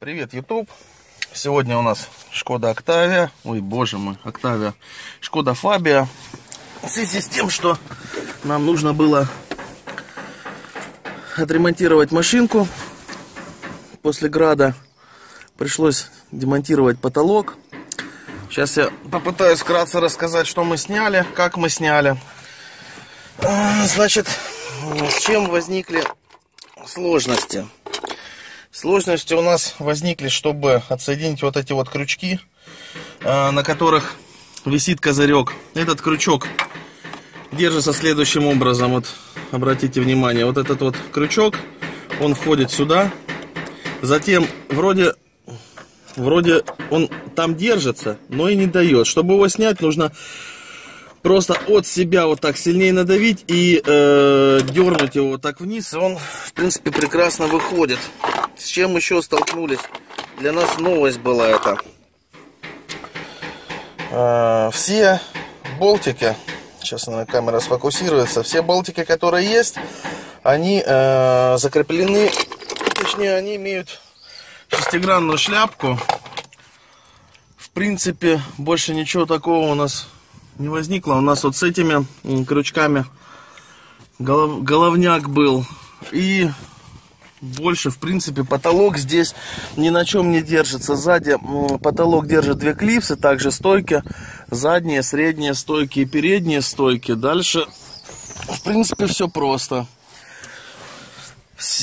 Привет, YouTube! Сегодня у нас Шкода Октавия, ой, боже мой, Октавия, Шкода Фабия. В связи с тем, что нам нужно было отремонтировать машинку после града, пришлось демонтировать потолок. Сейчас я попытаюсь вкратце рассказать, что мы сняли, как мы сняли. А, значит, с чем возникли сложности? Сложности у нас возникли, чтобы отсоединить вот эти вот крючки, а, на которых висит козырек. Этот крючок держится следующим образом. Вот обратите внимание, вот этот вот крючок, он входит сюда. Затем вроде, вроде он там держится, но и не дает. Чтобы его снять, нужно просто от себя вот так сильнее надавить и э, дернуть его вот так вниз. И он, в принципе, прекрасно выходит. С чем еще столкнулись? Для нас новость была это. А, все болтики, сейчас на камера сфокусируется, все болтики, которые есть, они э, закреплены, точнее, они имеют шестигранную шляпку. В принципе, больше ничего такого у нас не возникло. У нас вот с этими крючками голов, головняк был. И больше, в принципе, потолок здесь ни на чем не держится. Сзади потолок держит две клипсы, также стойки, задние, средние стойки и передние стойки. Дальше, в принципе, все просто.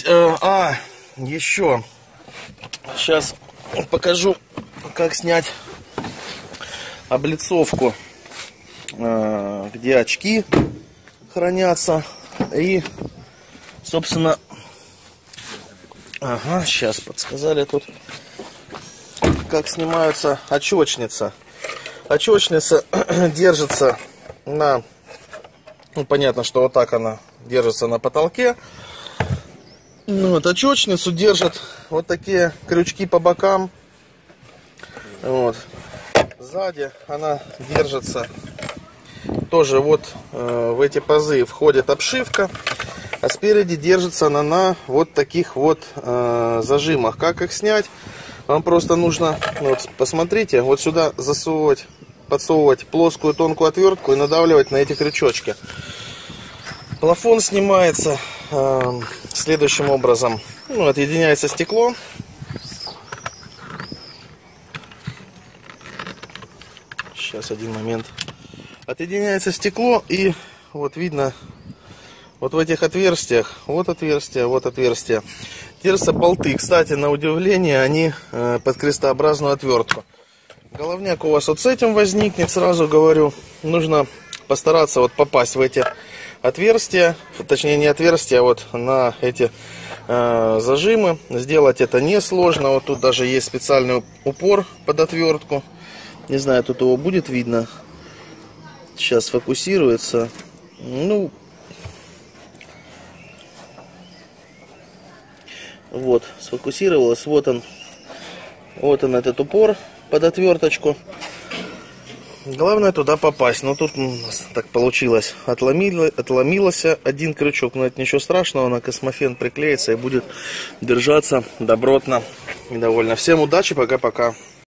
Э, а, еще, сейчас покажу, как снять облицовку, э, где очки хранятся. И, собственно, Ага, сейчас подсказали тут, как снимаются очечница. Очечница держится на, ну понятно, что вот так она держится на потолке. Ну, вот очечницу держат вот такие крючки по бокам. Вот. Сзади она держится тоже вот э, в эти пазы входит обшивка а спереди держится она на вот таких вот э, зажимах. Как их снять? Вам просто нужно, вот посмотрите, вот сюда засовывать, подсовывать плоскую тонкую отвертку и надавливать на эти крючочки. Плафон снимается э, следующим образом. Ну, отъединяется стекло. Сейчас один момент. Отъединяется стекло и вот видно вот в этих отверстиях, вот отверстие, вот отверстие, держатся болты. Кстати, на удивление, они э, под крестообразную отвертку. Головняк у вас вот с этим возникнет, сразу говорю. Нужно постараться вот попасть в эти отверстия, точнее не отверстия, а вот на эти э, зажимы. Сделать это несложно. Вот тут даже есть специальный упор под отвертку. Не знаю, тут его будет видно. Сейчас фокусируется. Ну, Вот, сфокусировалось. Вот он. Вот он этот упор под отверточку. Главное туда попасть. Но тут у нас так получилось. Отломило, отломился один крючок. Но это ничего страшного. На космофен приклеится и будет держаться добротно и довольно. Всем удачи. Пока-пока.